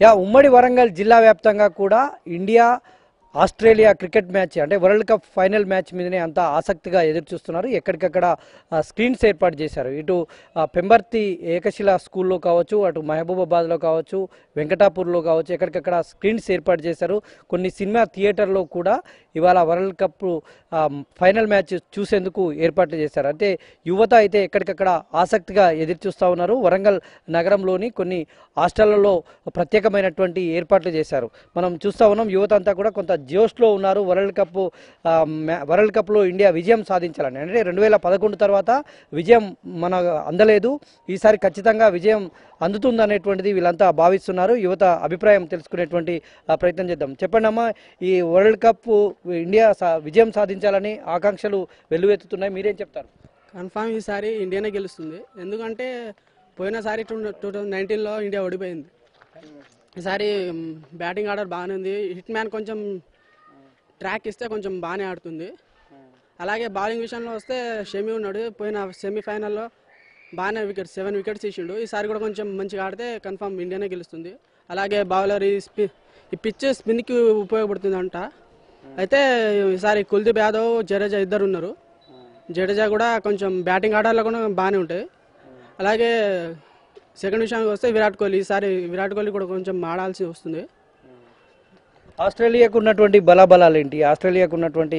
Yeah ఉమ్మడి వరంగల్ జిల్లా వ్యాప్తంగా కూడా ఇండియా ఆస్ట్రేలియా క్రికెట్ మ్యాచ్ అంటే వరల్డ్ కప్ ఫైనల్ మ్యాచ్ మీదనే అంత ఆసక్తిగా ఎదురు చూస్తున్నారు ఎక్కడికక్కడ స్క్రీన్స్ ఏర్పాటు చేశారు. ఇటు పెంబర్తి ఏకశిల స్కూల్లో కావచ్చు అటు మహబూబాబాద్లో కావచ్చు వెంకటాపూర్లో కావచ్చు ఎక్కడికక్కడ స్క్రీన్స్ ఏర్పాటు చేశారు. కొన్ని సినిమా థియేటర్లో కూడా ఇవాళ వరల్డ్ కప్ ఫైనల్ మ్యాచ్ చూసేందుకు ఏర్పాట్లు చేశారు. అంటే యువత అయితే ఎక్కడికక్కడ ఆసక్తిగా ఎదురు చూస్తూ ఉన్నారు. వరంగల్ నగరంలోని కొన్ని హాస్టళ్ళలో ప్రత్యేకమైనటువంటి ఏర్పాట్లు చేశారు. మనం చూస్తూ ఉన్నాం యువత అంతా కూడా కొంత జోష్లో ఉన్నారు. వరల్డ్ కప్ మ్యా- వరల్డ్ కప్లో ఇండియా విజయం సాధించాలని. అంటే రెండు వేల పదకొండు తర్వాత విజయం మన అందలేదు. ఈసారి ఖచ్చితంగా విజయం అందుతుందనేటువంటిది వీళ్ళంతా భావిస్తున్నారు. యువత అభిప్రాయం తెలుసుకునేటువంటి ప్రయత్నం చేద్దాం. చెప్పండి అమ్మా ఈ వరల్డ్ కప్ ఇండియా సా- విజయం సాధించాలని ఆకాంక్షలు వెల్లువెత్తుతున్నాయి. మీరేం చెప్తారు? కన్ఫామ్ ఈసారి ఇండియానే గెలుస్తుంది. ఎందుకంటే పోయినసారి టూ టూ థౌజండ్ నైన్టీన్లో ఇండియా ఓడిపోయింది. ఈసారి బ్యాటింగ్ ఆర్డర్ బాగానే ఉంది. హిట్ మ్యాన్ కొంచెం ట్రాక్ ఇస్తే కొంచెం బాగానే ఆడుతుంది. అలాగే బౌలింగ్ విషయంలో వస్తే షమి ఉన్నాడు. పోయిన సెమీఫైనల్లో బాగానే వికెట్ సెవెన్ వికెట్స్ ఇచ్చిండు ఈసారి కూడా కొంచెం మంచిగా ఆడితే కన్ఫామ్ ఇండియానే గెలుస్తుంది. అలాగే బౌలర్ ఈ స్పి ఈ పిచ్ స్పిన్కి ఉపయోగపడుతుంది అంట అయితే ఈసారి కుల్దీప్ యాదవ్ జడేజా ఇద్దరు ఉన్నారు. జడేజా కూడా కొంచెం బ్యాటింగ్ ఆడాలో కూడా బాగానే ఉంటాయి. అలాగే సెకండ్ విషయానికి వస్తే విరాట్ కోహ్లీ ఈసారి విరాట్ కోహ్లీ కూడా కొంచెం ఆడాల్సి వస్తుంది. ఆస్ట్రేలియాకు ఉన్నటువంటి బలాబలాలు ఏంటి? ఆస్ట్రేలియాకు ఉన్నటువంటి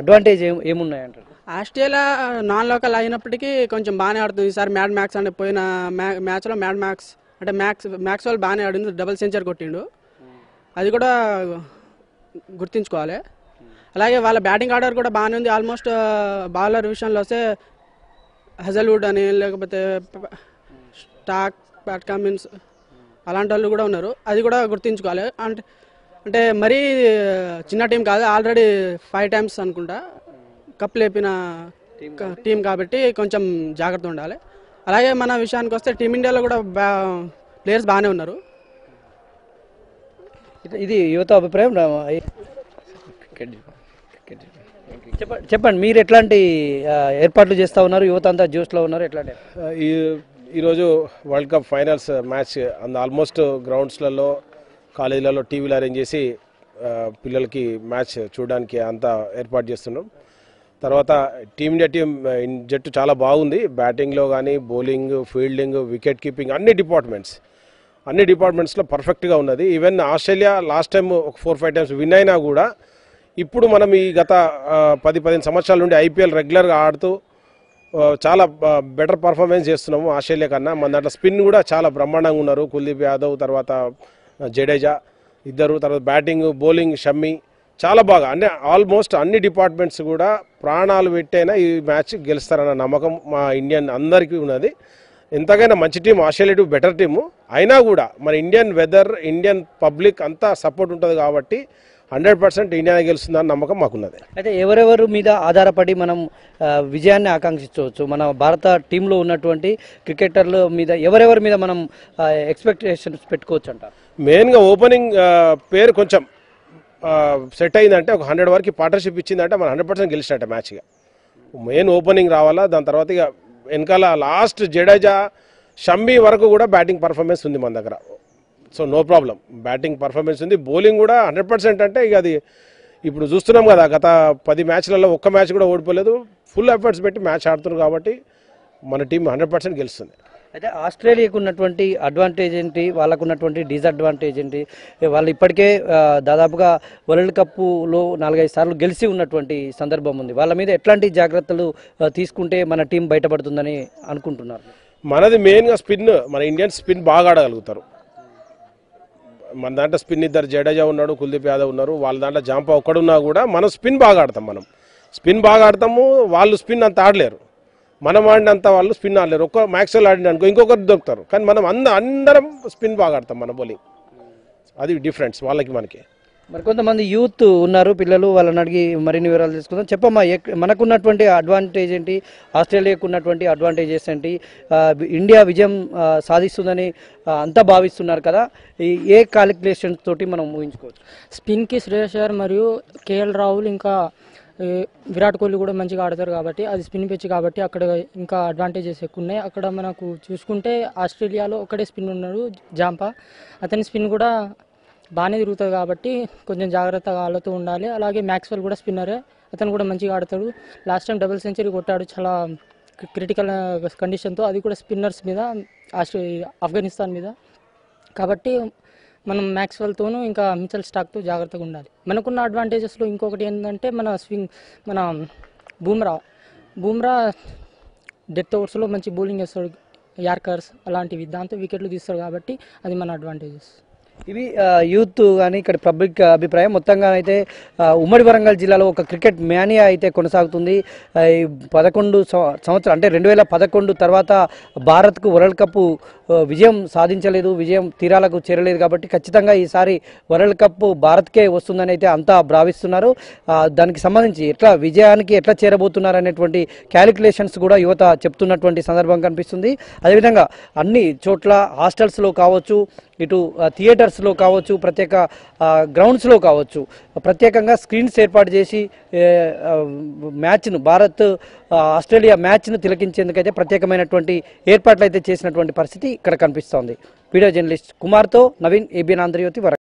అడ్వాంటేజ్ ఏం ఏమున్నాయంటారు ఆస్ట్రేలియా నాన్ లోకల్ అయినప్పటికీ కొంచెం బాగానే ఆడుతుంది. ఈసారి మ్యాడ్ మ్యాక్స్ అంటే పోయిన మ్యాచ్లో మ్యాడ్ మ్యాక్స్ అంటే మ్యాక్స్ మ్యాక్స్ వాళ్ళు బాగానే ఆడింది డబుల్ సెంచరీ కొట్టిండు. అది కూడా గుర్తించుకోవాలి. అలాగే వాళ్ళ బ్యాటింగ్ ఆర్డర్ కూడా బాగానే ఉంది. ఆల్మోస్ట్ బౌలర్ విషయంలో వస్తే హజల్వుడ్ అని లేకపోతే స్టాక్ ప్యాట్ కమిన్స్ అలాంటి వాళ్ళు కూడా ఉన్నారు. అది కూడా గుర్తించుకోవాలి. అంటే అంటే మరీ చిన్న టీం కాదు ఆల్రెడీ ఫైవ్ టైమ్స్ అనుకుంటా కప్ లేపిన టీం కాబట్టి? కొంచెం జాగ్రత్త ఉండాలి. అలాగే మన విషయానికి వస్తే టీమిండియాలో కూడా బా ప్లేయర్స్ బాగానే ఉన్నారు. ఇది- యువత అభిప్రాయం? చెప్పండి చెప్పండి మీరు ఎట్లాంటి ఏర్పాట్లు చేస్తా ఉన్నారు? యువత అంతా జోష్లో ఉన్నారు ఎట్లాంటి? ఈ ఈరోజు వరల్డ్ కప్ ఫైనల్స్ మ్యాచ్ అంద ఆల్మోస్ట్ గ్రౌండ్స్లలో కాలేజీలలో టీవీలు అరేంజ్ చేసి పిల్లలకి మ్యాచ్ చూడడానికి అంతా ఏర్పాటు చేస్తున్నాం. తర్వాత టీమిండియా టీం జట్టు చాలా బాగుంది. బ్యాటింగ్లో కానీ బౌలింగ్ ఫీల్డింగ్ వికెట్ కీపింగ్ అన్ని డిపార్ట్మెంట్స్ అన్ని డిపార్ట్మెంట్స్లో పర్ఫెక్ట్గా ఉన్నది. ఈవెన్ ఆస్ట్రేలియా లాస్ట్ టైం ఒక ఫోర్ ఫైవ్ టైమ్స్ విన్ అయినా కూడా ఇప్పుడు మనం ఈ గత పది పదిహేను సంవత్సరాల నుండి ఐపీఎల్ రెగ్యులర్గా ఆడుతూ చాలా బెటర్ పర్ఫార్మెన్స్ చేస్తున్నాము ఆస్ట్రేలియా కన్నా. మన దాంట్లో స్పిన్ కూడా చాలా బ్రహ్మాండంగా ఉన్నారు. కుల్దీప్ యాదవ్ తర్వాత జడేజా ఇద్దరు తర్వాత బ్యాటింగ్ బౌలింగ్ షమ్మి చాలా బాగా. అంటే ఆల్మోస్ట్ అన్ని డిపార్ట్మెంట్స్ కూడా ప్రాణాలు పెట్టైనా ఈ మ్యాచ్ గెలుస్తారన్న నమ్మకం మా ఇండియన్ అందరికీ ఉన్నది. ఎంతకైనా మంచి team Australia team better team. అయినా కూడా మన ఇండియన్ వెదర్ ఇండియన్ పబ్లిక్ అంతా సపోర్ట్ ఉంటుంది కాబట్టి హండ్రెడ్ పర్సెంట్ ఇండియానే గెలుస్తుందన్న నమ్మకం మాకున్నది. అయితే ఎవరెవరు మీద ఆధారపడి మనం విజయాన్ని ఆకాంక్షించవచ్చు? మన భారత టీంలో ఉన్నటువంటి క్రికెటర్ల మీద ఎవరెవరి మీద మనం ఎక్స్పెక్టేషన్స్ పెట్టుకోవచ్చు అంటారు? మెయిన్గా ఓపెనింగ్ పేరు కొంచెం సెట్ అయిందంటే ఒక హండ్రెడ్ వరకు పార్ట్నర్షిప్ ఇచ్చిందంటే మన హండ్రెడ్ పర్సెంట్ గెలిచినట్టే మ్యాచ్గా. మెయిన్ ఓపెనింగ్ రావాలా దాని తర్వాత ఇక వెనకాల లాస్ట్ జడేజా షమ్మి వరకు కూడా బ్యాటింగ్ పర్ఫార్మెన్స్ ఉంది మన దగ్గర. So no problem. Batting performance ఉంది. బౌలింగ్ కూడా హండ్రెడ్ పర్సెంట్ అంటే ఇక అది ఇప్పుడు చూస్తున్నాం కదా గత పది మ్యాచ్లలో ఒక్క మ్యాచ్ కూడా ఓడిపోలేదు. ఫుల్ ఎఫర్ట్స్ పెట్టి మ్యాచ్ ఆడుతున్నారు కాబట్టి మన టీం హండ్రెడ్ పర్సెంట్ గెలుస్తుంది. అయితే ఆస్ట్రేలియాకు ఉన్నటువంటి అడ్వాంటేజ్ ఏంటి? వాళ్ళకు ఉన్నటువంటి డిసడ్వాంటేజ్ ఏంటి? వాళ్ళు ఇప్పటికే దాదాపుగా వరల్డ్ కప్లో నాలుగైదు సార్లు గెలిచి ఉన్నటువంటి సందర్భం ఉంది. వాళ్ళ మీద ఎట్లాంటి జాగ్రత్తలు తీసుకుంటే మన టీం బయటపడుతుందని అనుకుంటున్నారు? మనది మెయిన్గా స్పిన్ మన ఇండియన్ స్పిన్ బాగా ఆడగలుగుతారు. మన దాంట్లో స్పిన్ ఇద్దరు జడేజా ఉన్నాడు కుల్దీప్ యాదవ్ ఉన్నారు. వాళ్ళ దాంట్లో జాంపా ఒక్కడున్నా కూడా మనం స్పిన్ బాగా ఆడతాం మనం. స్పిన్ బాగా ఆడతాము వాళ్ళు స్పిన్ అంత ఆడలేరు. మనం ఆడినంత వాళ్ళు స్పిన్ ఆడలేరు. ఒక్క మ్యాక్స్వెల్ ఆడిననుకో ఇంకొకరు దొరుకుతారు. కానీ మనం అంద అందరం స్పిన్ బాగా ఆడతాం మన బౌలింగ్. అది డిఫరెన్స్ వాళ్ళకి మనకి. మరి కొంతమంది యూత్ ఉన్నారు పిల్లలు వాళ్ళని అడిగి మరిన్ని వివరాలు తీసుకుందాం చెప్పమ్మా మనకున్నటువంటి అడ్వాంటేజ్ ఏంటి? ఆస్ట్రేలియాకు ఉన్నటువంటి అడ్వాంటేజెస్ ఏంటి? ఇండియా విజయం సాధిస్తుందని అంతా భావిస్తున్నారు కదా. ఈ ఏ క్యాలిక్యులేషన్స్ తోటి మనం ఊహించుకోవచ్చు? స్పిన్కి శ్రేయస్ గారు మరియు కేఎల్ రాహుల్ ఇంకా విరాట్ కోహ్లీ కూడా మంచిగా ఆడతారు కాబట్టి అది స్పిన్ పిచ్ కాబట్టి అక్కడ ఇంకా అడ్వాంటేజెస్ ఎక్కువ ఉన్నాయి. అక్కడ మనకు చూసుకుంటే ఆస్ట్రేలియాలో ఒకటే స్పిన్ ఉన్నాడు జాంపా. అతని స్పిన్ కూడా బాగానే తిరుగుతుంది కాబట్టి కొంచెం జాగ్రత్తగా ఆడుతూ ఉండాలి. అలాగే మ్యాక్స్వెల్ కూడా స్పిన్నరే అతను కూడా మంచిగా ఆడతాడు. లాస్ట్ టైం డబుల్ సెంచరీ కొట్టాడు. చాలా క్రిటికల్ కండిషన్తో uh, అది కూడా స్పిన్నర్స్ మీద ఆఫ్ఘనిస్తాన్ మీద. కాబట్టి మనం మ్యాక్స్వెల్తోనూ ఇంకా మిచల్ స్టాక్తో జాగ్రత్తగా ఉండాలి. మనకున్న అడ్వాంటేజెస్లో ఇంకొకటి ఏంటంటే మన స్వింగ్ మన బూమ్రా. బూమ్రా డెత్ ఓవర్స్లో మంచి బౌలింగ్ వేస్తాడు యార్కర్స్ అలాంటివి దాంతో వికెట్లు తీస్తాడు కాబట్టి అది మన అడ్వాంటేజెస్ ఇవి యూత్ కానీ ఇక్కడ పబ్లిక్ అభిప్రాయం. మొత్తంగా అయితే ఉమ్మడి వరంగల్ జిల్లాలో ఒక క్రికెట్ మ్యానియా అయితే కొనసాగుతుంది. ఈ పదకొండు సంవత్సరం అంటే రెండు వేల పదకొండు తర్వాత భారత్కు వరల్డ్ కప్ విజయం సాధించలేదు విజయం తీరాలకు చేరలేదు కాబట్టి ఖచ్చితంగా ఈసారి వరల్డ్ కప్ భారత్కే వస్తుందని అయితే అంతా భావిస్తున్నారు. దానికి సంబంధించి ఎట్లా విజయానికి ఎట్లా చేరబోతున్నారు అనేటువంటి క్యాలిక్యులేషన్స్ కూడా యువత చెప్తున్నటువంటి సందర్భం కనిపిస్తుంది. అదేవిధంగా అన్ని చోట్ల హాస్టల్స్లో కావచ్చు ఇటు ఆ, థియేటర్స్లో కావచ్చు ప్రత్యేక గ్రౌండ్స్లో కావచ్చు ప్రత్యేకంగా స్క్రీన్స్ ఏర్పాటు చేసి మ్యాచ్ను భారత్ ఆస్ట్రేలియా మ్యాచ్ను తిలకించేందుకైతే ప్రత్యేకమైనటువంటి ఏర్పాట్లు అయితే చేసినటువంటి పరిస్థితి ఇక్కడ కనిపిస్తోంది. వీడియో జర్నలిస్ట్ కుమార్తో నవీన్ ఏబిఎన్ ఆంధ్రయోతి వరకు